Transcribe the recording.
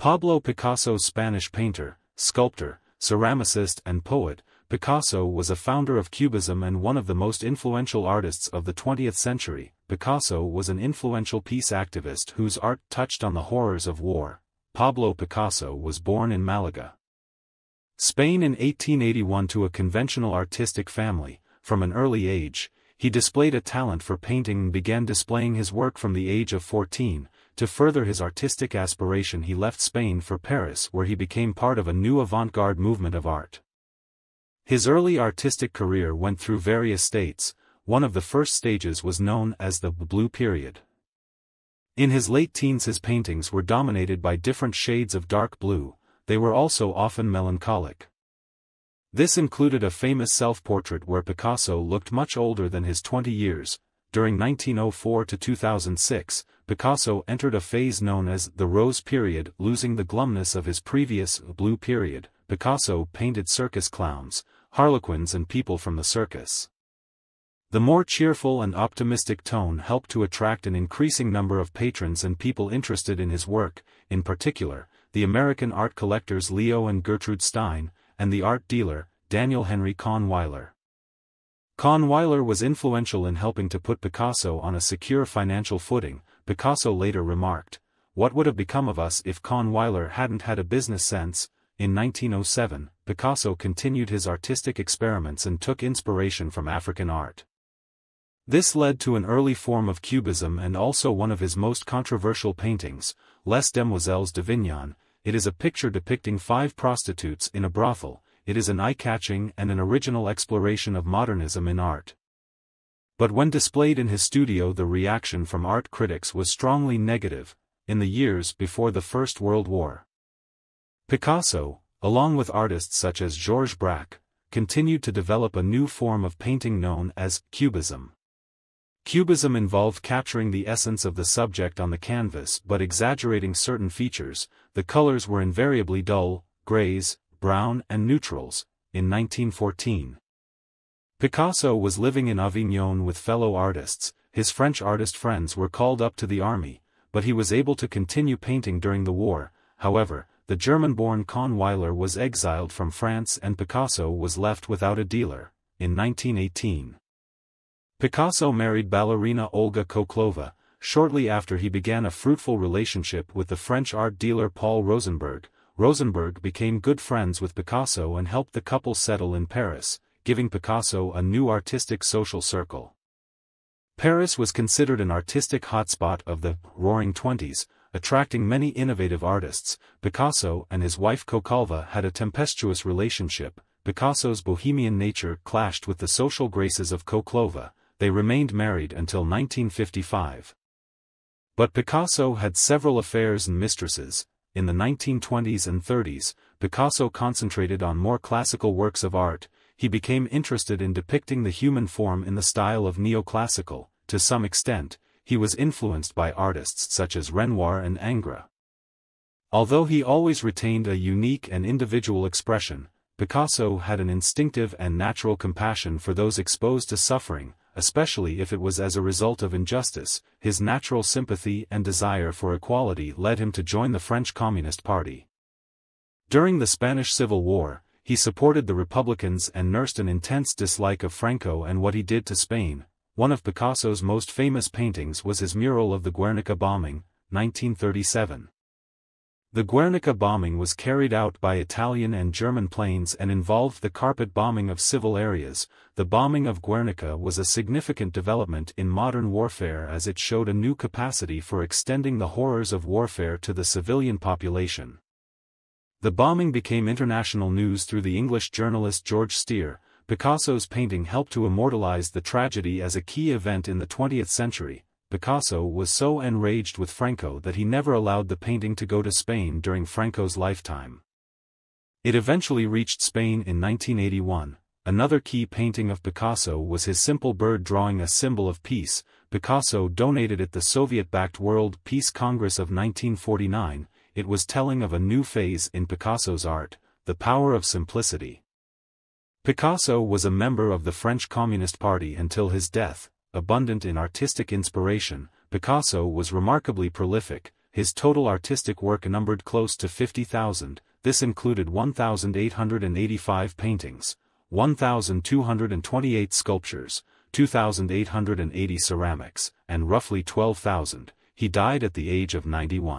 Pablo Picasso Spanish painter, sculptor, ceramicist and poet, Picasso was a founder of Cubism and one of the most influential artists of the 20th century. Picasso was an influential peace activist whose art touched on the horrors of war. Pablo Picasso was born in Malaga, Spain in 1881 to a conventional artistic family. From an early age, he displayed a talent for painting and began displaying his work from the age of 14. To further his artistic aspiration he left Spain for Paris where he became part of a new avant-garde movement of art. His early artistic career went through various states, one of the first stages was known as the Blue Period. In his late teens his paintings were dominated by different shades of dark blue, they were also often melancholic. This included a famous self-portrait where Picasso looked much older than his 20 years. During 1904 to 2006, Picasso entered a phase known as the Rose Period losing the glumness of his previous Blue Period. Picasso painted circus clowns, harlequins and people from the circus. The more cheerful and optimistic tone helped to attract an increasing number of patrons and people interested in his work, in particular, the American art collectors Leo and Gertrude Stein, and the art dealer, Daniel Henry Kahnweiler. Kahnweiler was influential in helping to put Picasso on a secure financial footing, Picasso later remarked, What would have become of us if Kahnweiler hadn't had a business sense? In 1907, Picasso continued his artistic experiments and took inspiration from African art. This led to an early form of Cubism and also one of his most controversial paintings, Les Demoiselles d'Avignon, it is a picture depicting five prostitutes in a brothel, it is an eye-catching and an original exploration of modernism in art. But when displayed in his studio the reaction from art critics was strongly negative, in the years before the First World War. Picasso, along with artists such as Georges Braque, continued to develop a new form of painting known as Cubism. Cubism involved capturing the essence of the subject on the canvas but exaggerating certain features, the colors were invariably dull, grays, brown and neutrals, in 1914. Picasso was living in Avignon with fellow artists, his French artist friends were called up to the army, but he was able to continue painting during the war, however, the German-born Kahnweiler was exiled from France and Picasso was left without a dealer, in 1918. Picasso married ballerina Olga Khokhlova, shortly after he began a fruitful relationship with the French art dealer Paul Rosenberg. Rosenberg became good friends with Picasso and helped the couple settle in Paris, giving Picasso a new artistic social circle. Paris was considered an artistic hotspot of the Roaring Twenties, attracting many innovative artists, Picasso and his wife Khokhlova had a tempestuous relationship, Picasso's bohemian nature clashed with the social graces of Khokhlova, they remained married until 1955. But Picasso had several affairs and mistresses, in the 1920s and 30s, Picasso concentrated on more classical works of art, he became interested in depicting the human form in the style of neoclassical, to some extent, he was influenced by artists such as Renoir and Ingres. Although he always retained a unique and individual expression, Picasso had an instinctive and natural compassion for those exposed to suffering, especially if it was as a result of injustice, his natural sympathy and desire for equality led him to join the French Communist Party. During the Spanish Civil War, he supported the Republicans and nursed an intense dislike of Franco and what he did to Spain, one of Picasso's most famous paintings was his mural of the Guernica bombing, 1937. The Guernica bombing was carried out by Italian and German planes and involved the carpet bombing of civil areas. The bombing of Guernica was a significant development in modern warfare as it showed a new capacity for extending the horrors of warfare to the civilian population. The bombing became international news through the English journalist George Steer, Picasso's painting helped to immortalize the tragedy as a key event in the 20th century. Picasso was so enraged with Franco that he never allowed the painting to go to Spain during Franco's lifetime. It eventually reached Spain in 1981. Another key painting of Picasso was his simple bird drawing a symbol of peace. Picasso donated it the Soviet-backed World Peace Congress of 1949. It was telling of a new phase in Picasso's art, the power of simplicity. Picasso was a member of the French Communist Party until his death, abundant in artistic inspiration, Picasso was remarkably prolific, his total artistic work numbered close to 50,000, this included 1,885 paintings, 1,228 sculptures, 2,880 ceramics, and roughly 12,000. He died at the age of 91.